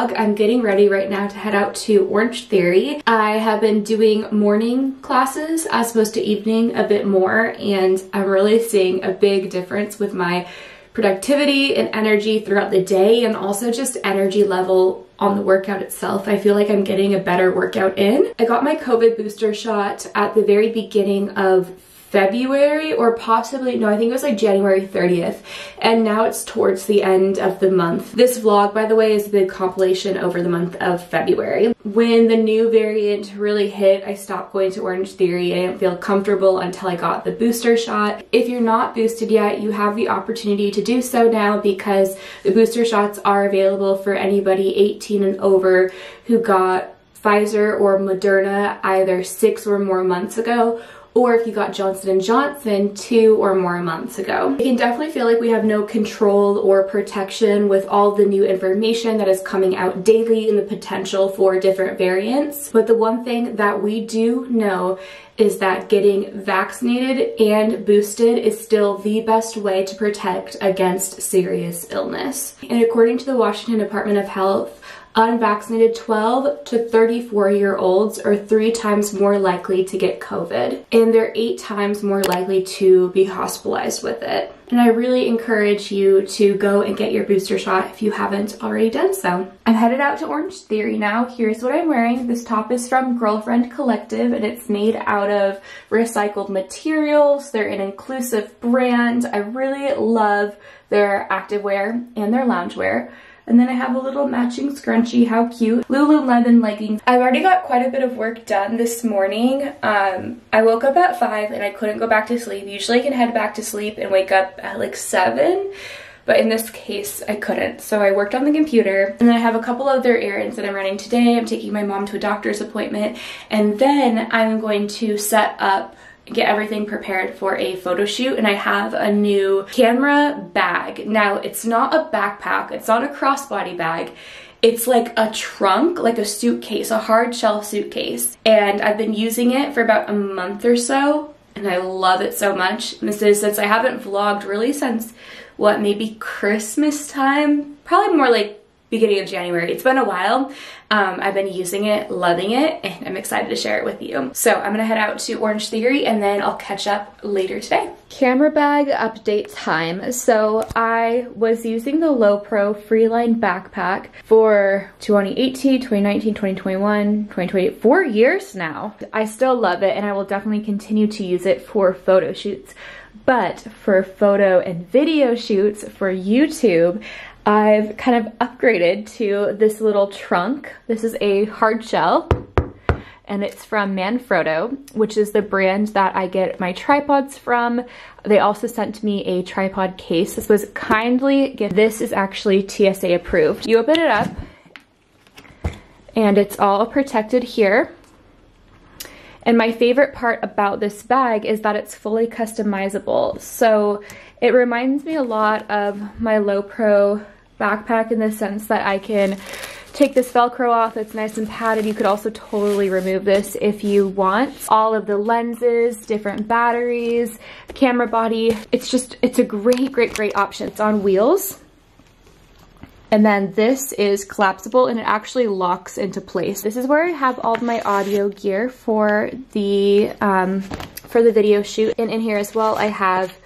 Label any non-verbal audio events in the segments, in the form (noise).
vlog. I'm getting ready right now to head out to Orange Theory. I have been doing morning classes as opposed to evening a bit more and I'm really seeing a big difference with my productivity and energy throughout the day and also just energy level on the workout itself. I feel like I'm getting a better workout in. I got my COVID booster shot at the very beginning of February or possibly, no, I think it was like January 30th. And now it's towards the end of the month. This vlog, by the way, is the compilation over the month of February. When the new variant really hit, I stopped going to Orange Theory. I didn't feel comfortable until I got the booster shot. If you're not boosted yet, you have the opportunity to do so now because the booster shots are available for anybody 18 and over who got Pfizer or Moderna either six or more months ago or if you got Johnson & Johnson two or more months ago. I can definitely feel like we have no control or protection with all the new information that is coming out daily and the potential for different variants. But the one thing that we do know is that getting vaccinated and boosted is still the best way to protect against serious illness. And according to the Washington Department of Health, Unvaccinated 12 to 34 year olds are three times more likely to get COVID, and they're eight times more likely to be hospitalized with it. And I really encourage you to go and get your booster shot if you haven't already done so. I'm headed out to Orange Theory now. Here's what I'm wearing. This top is from Girlfriend Collective and it's made out of recycled materials. They're an inclusive brand. I really love their activewear and their loungewear. And then I have a little matching scrunchie, how cute. Lululemon leggings. I've already got quite a bit of work done this morning. Um, I woke up at 5 and I couldn't go back to sleep. Usually I can head back to sleep and wake up at like 7 but in this case I couldn't. So I worked on the computer and then I have a couple other errands that I'm running today. I'm taking my mom to a doctor's appointment and then I'm going to set up get everything prepared for a photo shoot and I have a new camera bag. Now it's not a backpack, it's not a crossbody bag. It's like a trunk, like a suitcase, a hard shell suitcase. And I've been using it for about a month or so and I love it so much. this is since I haven't vlogged really since what, maybe Christmas time? Probably more like beginning of January. It's been a while. Um, I've been using it, loving it, and I'm excited to share it with you. So I'm gonna head out to Orange Theory and then I'll catch up later today. Camera bag update time. So I was using the Lowepro Freeline backpack for 2018, 2019, 2021, 2020, four years now. I still love it and I will definitely continue to use it for photo shoots. But for photo and video shoots for YouTube, I've kind of upgraded to this little trunk. This is a hard shell and it's from Manfrotto, which is the brand that I get my tripods from. They also sent me a tripod case. This was kindly given. This is actually TSA approved. You open it up and it's all protected here. And my favorite part about this bag is that it's fully customizable. So it reminds me a lot of my Lowepro backpack in the sense that I can take this velcro off it's nice and padded. You could also totally remove this if you want. All of the lenses different batteries camera body. It's just it's a great great great option. It's on wheels. And then this is collapsible and it actually locks into place. This is where I have all of my audio gear for the um, for the video shoot. And in here as well, I have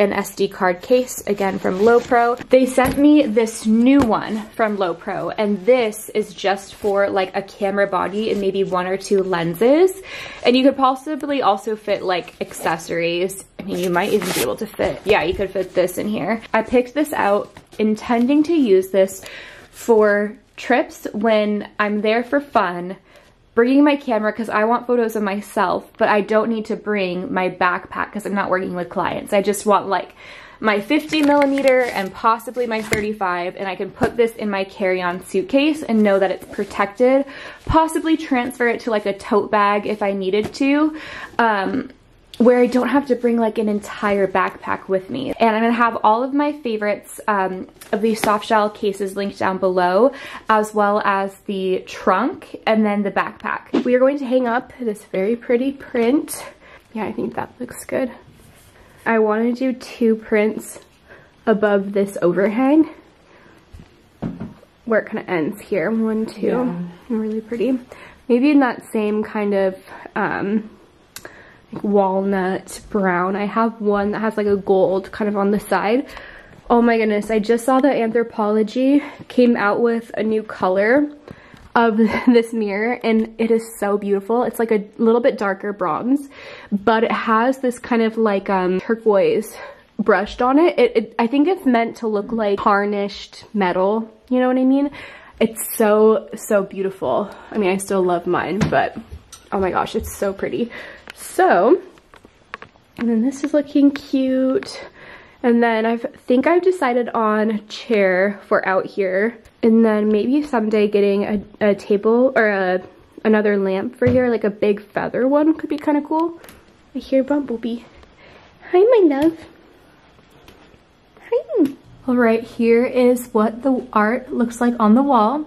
an SD card case, again from Lowepro. They sent me this new one from Lowepro, and this is just for like a camera body and maybe one or two lenses. And you could possibly also fit like accessories. I mean, you might even be able to fit, yeah, you could fit this in here. I picked this out intending to use this for trips when I'm there for fun bringing my camera because I want photos of myself, but I don't need to bring my backpack because I'm not working with clients. I just want like my 50 millimeter and possibly my 35 and I can put this in my carry-on suitcase and know that it's protected, possibly transfer it to like a tote bag if I needed to. Um, where I don't have to bring like an entire backpack with me. And I'm gonna have all of my favorites um, of these soft shell cases linked down below, as well as the trunk and then the backpack. We are going to hang up this very pretty print. Yeah, I think that looks good. I wanna do two prints above this overhang where it kind of ends here. One, two, yeah. really pretty. Maybe in that same kind of um, like walnut brown. I have one that has like a gold kind of on the side. Oh my goodness, I just saw that Anthropologie came out with a new color of (laughs) this mirror and it is so beautiful. It's like a little bit darker bronze, but it has this kind of like um, turquoise brushed on it. It, it. I think it's meant to look like tarnished metal, you know what I mean? It's so, so beautiful. I mean, I still love mine, but oh my gosh, it's so pretty. So, and then this is looking cute. And then I think I've decided on a chair for out here. And then maybe someday getting a, a table or a another lamp for here, like a big feather one could be kind of cool. I hear Bumblebee. Hi, my love. Hi. All right, here is what the art looks like on the wall.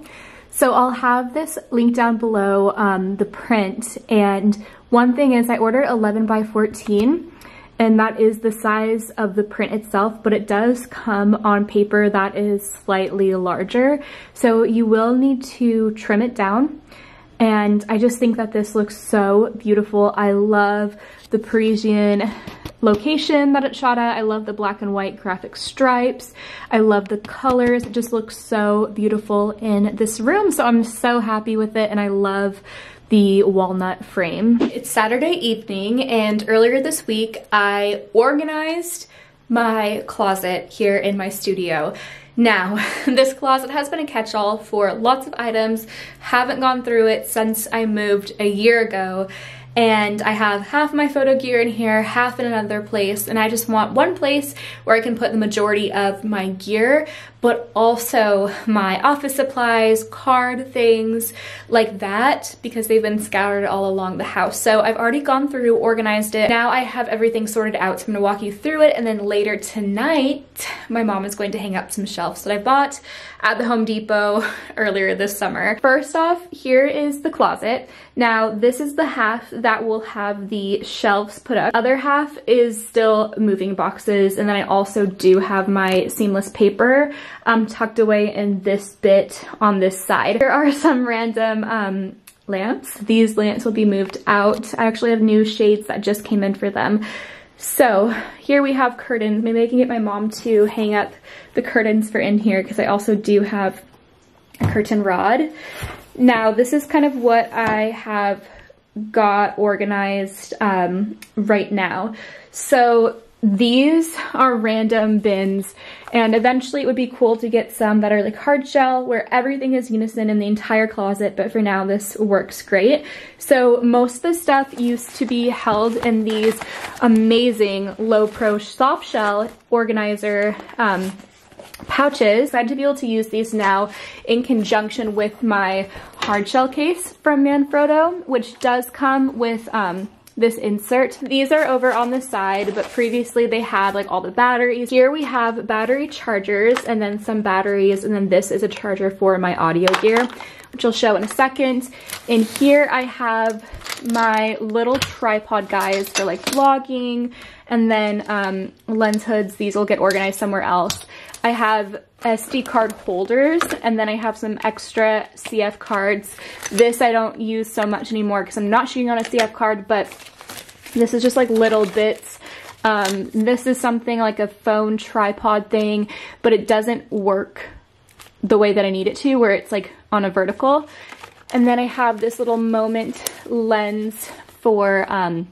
So I'll have this link down below, um, the print. And one thing is I ordered 11 by 14 and that is the size of the print itself, but it does come on paper that is slightly larger. So you will need to trim it down. And I just think that this looks so beautiful. I love the Parisian location that it shot at. I love the black and white graphic stripes. I love the colors. It just looks so beautiful in this room. So I'm so happy with it and I love the walnut frame. It's Saturday evening and earlier this week I organized my closet here in my studio. Now, (laughs) this closet has been a catch-all for lots of items, haven't gone through it since I moved a year ago, and I have half my photo gear in here, half in another place, and I just want one place where I can put the majority of my gear, but also my office supplies, card things like that, because they've been scattered all along the house. So I've already gone through, organized it. Now I have everything sorted out, so I'm gonna walk you through it, and then later tonight, my mom is going to hang up some shelves that I bought at the Home Depot (laughs) earlier this summer. First off, here is the closet. Now, this is the half that will have the shelves put up. Other half is still moving boxes, and then I also do have my seamless paper um, tucked away in this bit on this side. There are some random um, lamps. These lamps will be moved out. I actually have new shades that just came in for them. So here we have curtains. Maybe I can get my mom to hang up the curtains for in here because I also do have a curtain rod. Now this is kind of what I have got organized um, right now. So these are random bins and eventually it would be cool to get some that are like hard shell where everything is unison in the entire closet but for now this works great. So most of the stuff used to be held in these amazing Lowepro soft shell organizer um, pouches. Excited to be able to use these now in conjunction with my hard shell case from Manfrotto which does come with um, this insert. These are over on the side, but previously they had like all the batteries. Here we have battery chargers and then some batteries, and then this is a charger for my audio gear, which I'll show in a second. And here I have my little tripod guys for like vlogging, and then um, lens hoods. These will get organized somewhere else. I have SD card holders and then I have some extra CF cards. This I don't use so much anymore because I'm not shooting on a CF card, but this is just like little bits. Um, this is something like a phone tripod thing, but it doesn't work the way that I need it to, where it's like on a vertical. And then I have this little moment lens for um,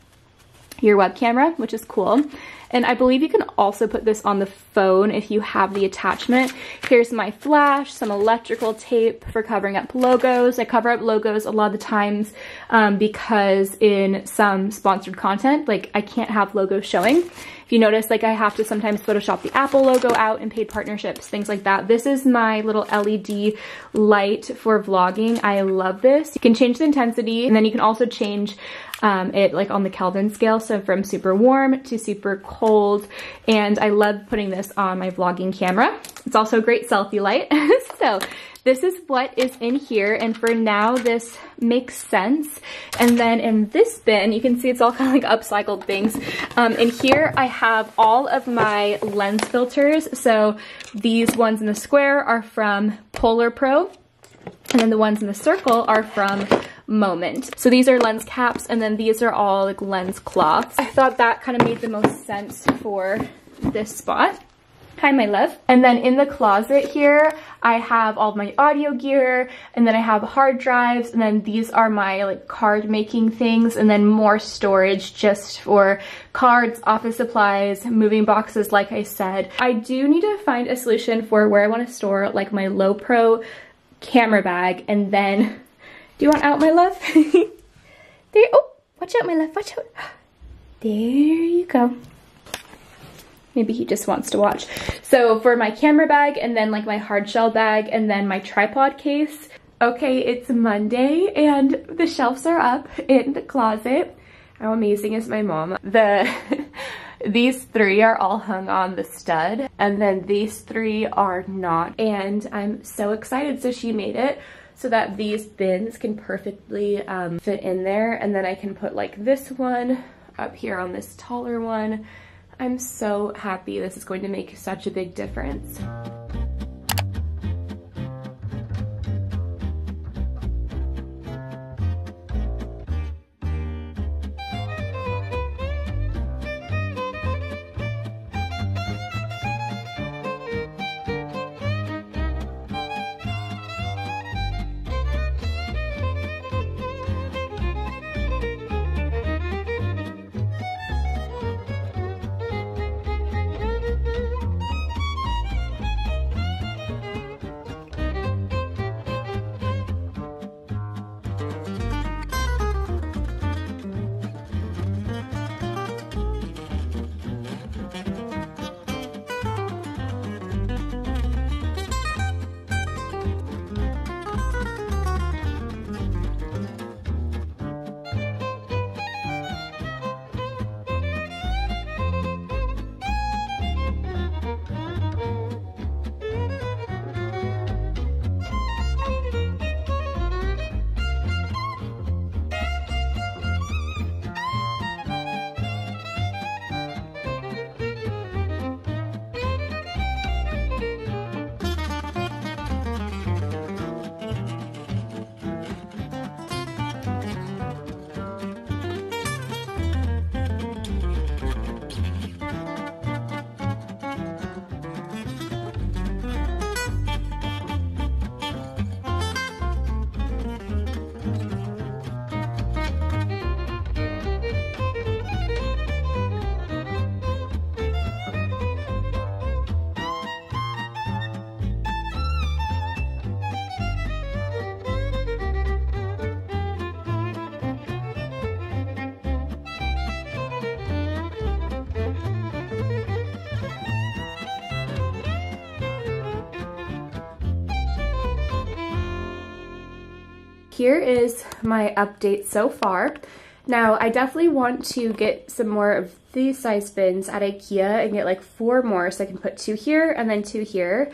your web camera, which is cool. And I believe you can also put this on the phone if you have the attachment. Here's my flash, some electrical tape for covering up logos. I cover up logos a lot of the times um, because in some sponsored content, like I can't have logos showing. If you notice, like I have to sometimes Photoshop the Apple logo out in paid partnerships, things like that. This is my little LED light for vlogging. I love this. You can change the intensity and then you can also change um, it like on the Kelvin scale. So from super warm to super cold and I love putting this on my vlogging camera. It's also a great selfie light. (laughs) so this is what is in here and for now this makes sense. And then in this bin, you can see it's all (laughs) kind of like upcycled things. Um, in here I have all of my lens filters. So these ones in the square are from Polar Pro. And then the ones in the circle are from Moment. So these are lens caps and then these are all like lens cloths. I thought that kind of made the most sense for this spot. Hi, my love. And then in the closet here, I have all my audio gear, and then I have hard drives, and then these are my like card making things, and then more storage just for cards, office supplies, moving boxes, like I said. I do need to find a solution for where I want to store like my Lowepro camera bag, and then, do you want out, my love? (laughs) there, oh, watch out, my love, watch out. (gasps) There you go. Maybe he just wants to watch. So for my camera bag and then like my hard shell bag and then my tripod case. Okay, it's Monday and the shelves are up in the closet. How amazing is my mom? The (laughs) These three are all hung on the stud and then these three are not. And I'm so excited. So she made it so that these bins can perfectly um, fit in there. And then I can put like this one up here on this taller one I'm so happy. This is going to make such a big difference. Here is my update so far. Now, I definitely want to get some more of these size bins at Ikea and get like four more so I can put two here and then two here.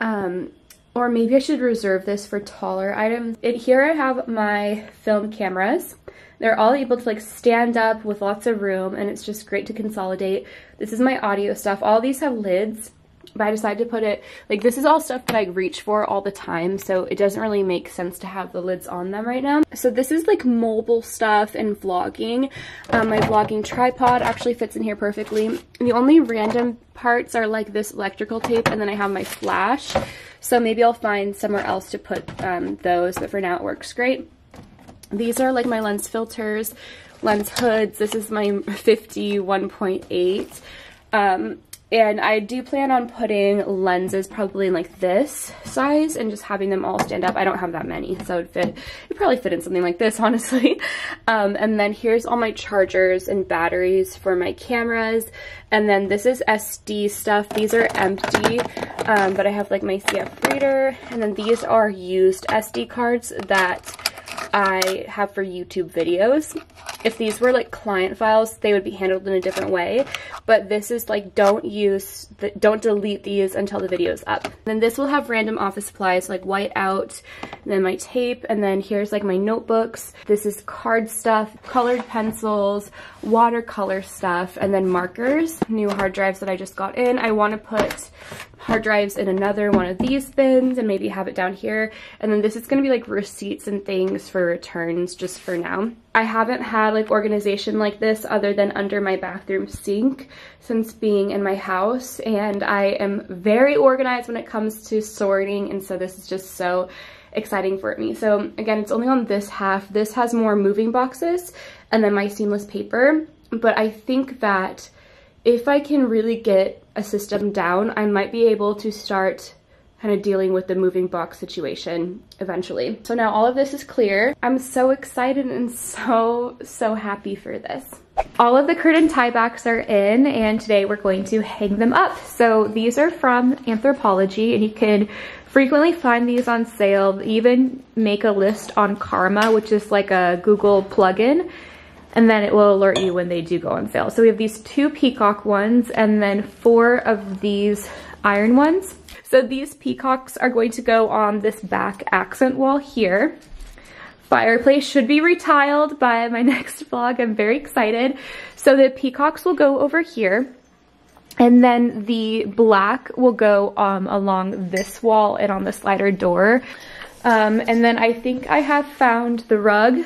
Um, or maybe I should reserve this for taller items. It, here I have my film cameras. They're all able to like stand up with lots of room and it's just great to consolidate. This is my audio stuff. All these have lids but I decided to put it, like this is all stuff that I reach for all the time, so it doesn't really make sense to have the lids on them right now. So this is like mobile stuff and vlogging. Um, my vlogging tripod actually fits in here perfectly. The only random parts are like this electrical tape and then I have my flash. So maybe I'll find somewhere else to put um, those, but for now it works great. These are like my lens filters, lens hoods. This is my (laughs) 50 1.8. Um, and I do plan on putting lenses probably in like this size and just having them all stand up. I don't have that many, so it'd fit, it'd probably fit in something like this, (laughs) honestly. Um, and then here's all my chargers and batteries for my cameras. And then this is SD stuff. These are empty, um, but I have like my CF reader. And then these are used SD cards that I have for YouTube videos. If these were like client files, they would be handled in a different way. but this is like don't use, the, don't delete these until the video is up. Then this will have random office supplies like white out, then my tape, and then here's like my notebooks. This is card stuff, colored pencils, watercolor stuff, and then markers, new hard drives that I just got in. I want to put hard drives in another one of these bins and maybe have it down here. And then this is going to be like receipts and things for returns just for now. I haven't had like organization like this other than under my bathroom sink since being in my house and I am very organized when it comes to sorting and so this is just so exciting for me. So again, it's only on this half. This has more moving boxes and then my seamless paper, but I think that if I can really get a system down, I might be able to start kind of dealing with the moving box situation eventually. So now all of this is clear. I'm so excited and so, so happy for this. All of the curtain tiebacks are in and today we're going to hang them up. So these are from Anthropologie and you can frequently find these on sale. Even make a list on Karma, which is like a Google plugin and then it will alert you when they do go on sale. So we have these two peacock ones and then four of these iron ones. So these peacocks are going to go on this back accent wall here. Fireplace should be retiled by my (laughs) next vlog. I'm very excited. So the peacocks will go over here. And then the black will go um, along this wall and on the slider door. Um, and then I think I have found the rug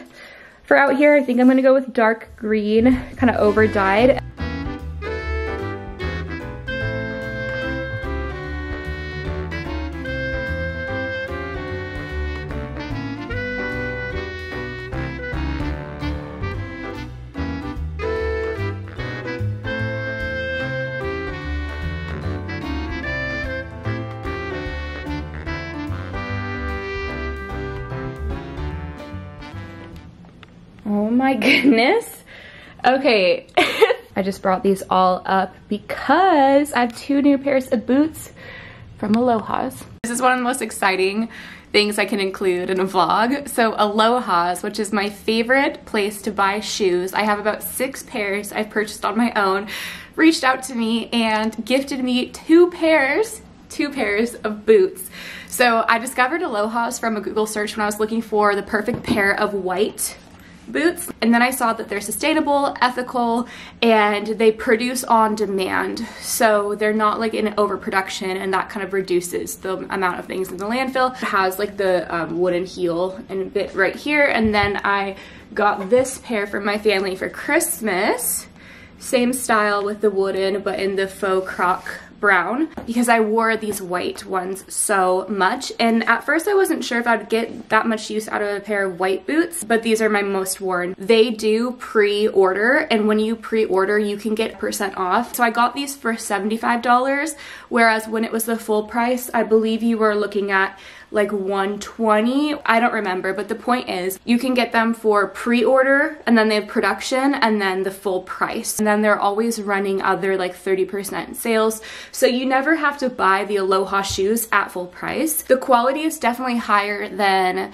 for out here, I think I'm gonna go with dark green, kind of over dyed. My (laughs) goodness. Okay, (laughs) I just brought these all up because I have two new pairs of boots from Alohas. This is one of the most exciting things I can include in a vlog. So Alohas, which is my favorite place to buy shoes. I have about six pairs I've purchased on my own, reached out to me and gifted me two pairs, two pairs of boots. So I discovered Alohas from a Google search when I was looking for the perfect pair of white boots. And then I saw that they're sustainable, ethical, and they produce on demand. So they're not like in overproduction and that kind of reduces the amount of things in the landfill. It has like the um, wooden heel and bit right here. And then I got this pair for my family for Christmas. Same style with the wooden, but in the faux croc brown because I wore these white ones so much and at first I wasn't sure if I'd get that much use out of a pair of white boots but these are my most worn. They do pre-order and when you pre-order you can get percent off. So I got these for $75 whereas when it was the full price I believe you were looking at like 120 I don't remember but the point is you can get them for pre-order and then they have production and then the full price. And then they're always running other like 30% sales. So you never have to buy the Aloha shoes at full price. The quality is definitely higher than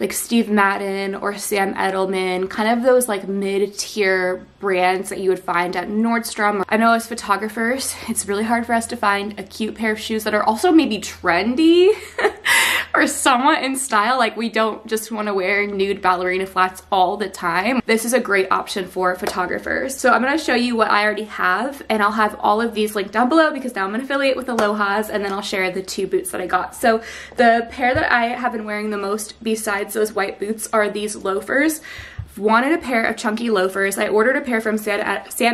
like Steve Madden or Sam Edelman, kind of those like mid-tier brands that you would find at Nordstrom. I know as photographers, (laughs) it's really hard for us to find a cute pair of shoes that are also maybe trendy (laughs) or somewhat in style. Like we don't just want to wear nude ballerina flats all the time. This is a great option for photographers. So I'm going to show you what I already have and I'll have all of these linked down below because now I'm an affiliate with Alohas and then I'll share the two boots that I got. So the pair that I have been wearing the most besides those white boots are these loafers wanted a pair of chunky loafers. I ordered a pair from Sam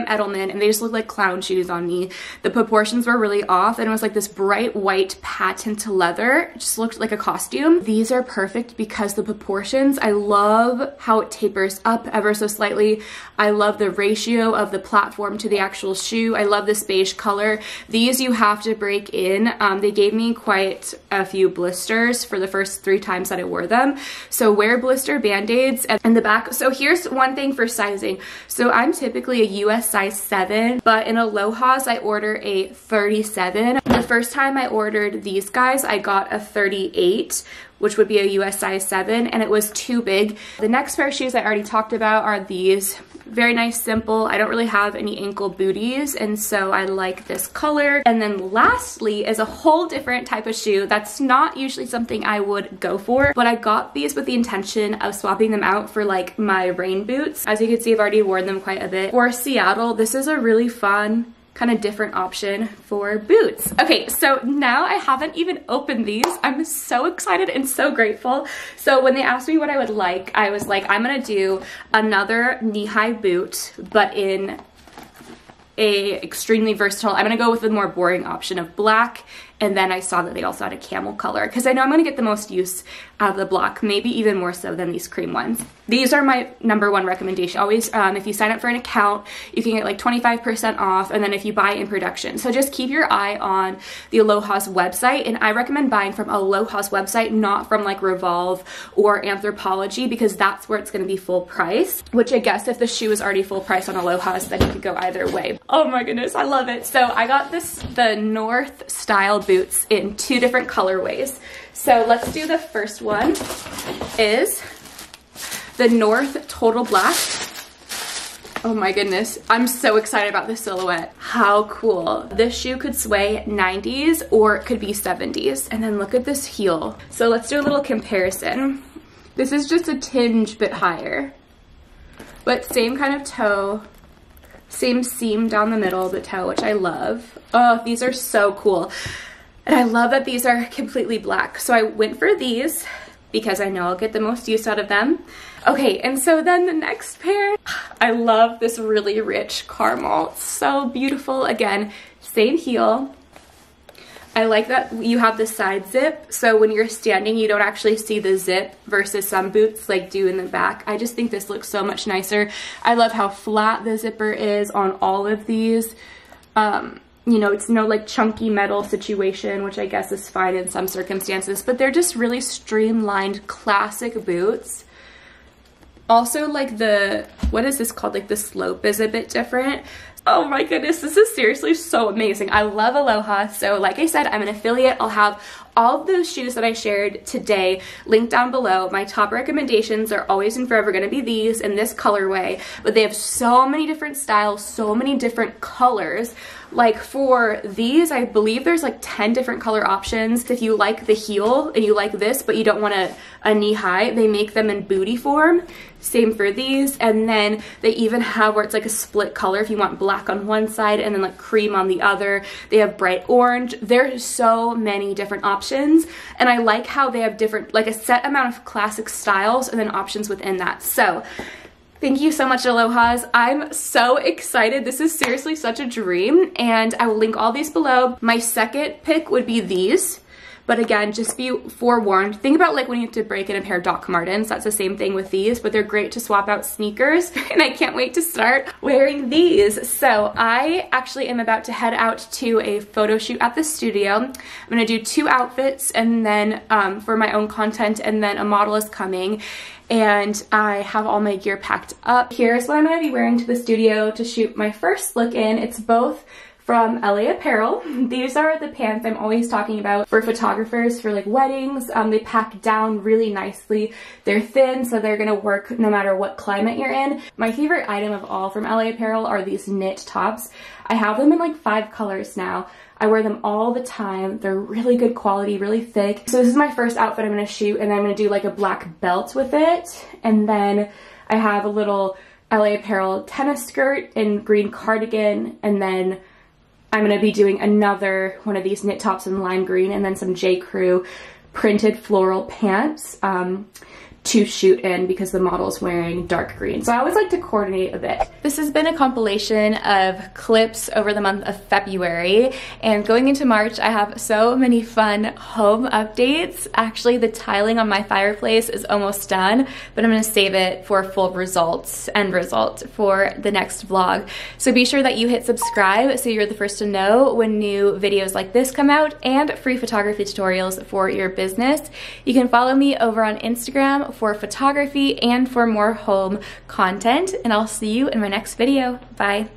Edelman and they just looked like clown shoes on me. The proportions were really off and it was like this bright white patent leather. It just looked like a costume. These are perfect because the proportions, I love how it tapers up ever so slightly. I love the ratio of the platform to the actual shoe. I love this beige color. These you have to break in. Um, they gave me quite a few blisters for the first three times that I wore them. So wear blister band-aids and the back. So here's one thing for sizing. So I'm typically a US size 7, but in Alohas I order a 37. The first time I ordered these guys, I got a 38 which would be a US size 7, and it was too big. The next pair of shoes I already talked about are these. Very nice, simple. I don't really have any ankle booties, and so I like this color. And then lastly is a whole different type of shoe. That's not usually something I would go for, but I got these with the intention of swapping them out for like my rain boots. As you can see, I've already worn them quite a bit. For Seattle, this is a really fun kind of different option for boots. Okay, so now I haven't even opened these. I'm so excited and so grateful. So when they asked me what I would like, I was like, I'm gonna do another knee-high boot, but in a extremely versatile, I'm gonna go with the more boring option of black and then I saw that they also had a camel color because I know I'm gonna get the most use out of the block, maybe even more so than these cream ones. These are my number one recommendation. Always, um, if you sign up for an account, you can get like 25% off and then if you buy in production. So just keep your eye on the Alohas website and I recommend buying from Alohas website, not from like Revolve or Anthropologie because that's where it's gonna be full price, which I guess if the shoe is already full price on Alohas, then you could go either way. Oh my goodness, I love it. So I got this, the North style boots in two different colorways. So let's do the first one is the North Total Black. Oh my goodness, I'm so excited about this silhouette. How cool. This shoe could sway 90s or it could be 70s. And then look at this heel. So let's do a little comparison. This is just a tinge bit higher, but same kind of toe, same seam down the middle of the toe, which I love. Oh, these are so cool. And I love that these are completely black. So I went for these because I know I'll get the most use out of them. Okay, and so then the next pair, I love this really rich caramel. It's so beautiful. Again, same heel. I like that you have the side zip, so when you're standing, you don't actually see the zip versus some boots like do in the back. I just think this looks so much nicer. I love how flat the zipper is on all of these. Um, you know, it's no like chunky metal situation, which I guess is fine in some circumstances, but they're just really streamlined classic boots. Also like the, what is this called? Like the slope is a bit different. Oh my goodness, this is seriously so amazing. I love Aloha. So like I said, I'm an affiliate. I'll have all of those shoes that I shared today linked down below. My top recommendations are always and forever going to be these in this colorway, but they have so many different styles, so many different colors. Like for these, I believe there's like 10 different color options. If you like the heel and you like this, but you don't want a, a knee high, they make them in booty form. Same for these. And then they even have where it's like a split color if you want black on one side and then like cream on the other. They have bright orange. There's so many different options. And I like how they have different, like a set amount of classic styles and then options within that. So Thank you so much, Alohas. I'm so excited. This is seriously such a dream, and I will link all these below. My second pick would be these. But again, just be forewarned. Think about like when you have to break in a pair of Doc Martens. That's the same thing with these, but they're great to swap out sneakers. (laughs) And I can't wait to start wearing these. So I actually am about to head out to a photo shoot at the studio. I'm gonna do two outfits and then um, for my own content and then a model is coming and I have all my gear packed up. Here's what I'm to be wearing to the studio to shoot my first look in. It's both from LA Apparel. (laughs) These are the pants I'm always talking about for photographers for like weddings. Um, they pack down really nicely. They're thin, so they're gonna work no matter what climate you're in. My favorite item of all from LA Apparel are these knit tops. I have them in like five colors now. I wear them all the time. They're really good quality, really thick. So this is my first outfit I'm gonna shoot and I'm gonna do like a black belt with it. And then I have a little LA Apparel tennis skirt and green cardigan and then I'm gonna be doing another one of these knit tops in lime green and then some J. Crew printed floral pants. Um, to shoot in because the model's wearing dark green. So I always like to coordinate a bit. This has been a compilation of clips over the month of February and going into March I have so many fun home updates. Actually the tiling on my fireplace is almost done but I'm going to save it for full results and result for the next vlog. So be sure that you hit subscribe so you're the first to know when new videos like this come out and free photography tutorials for your business. You can follow me over on For photography and for more home content. And I'll see you in my next video. Bye.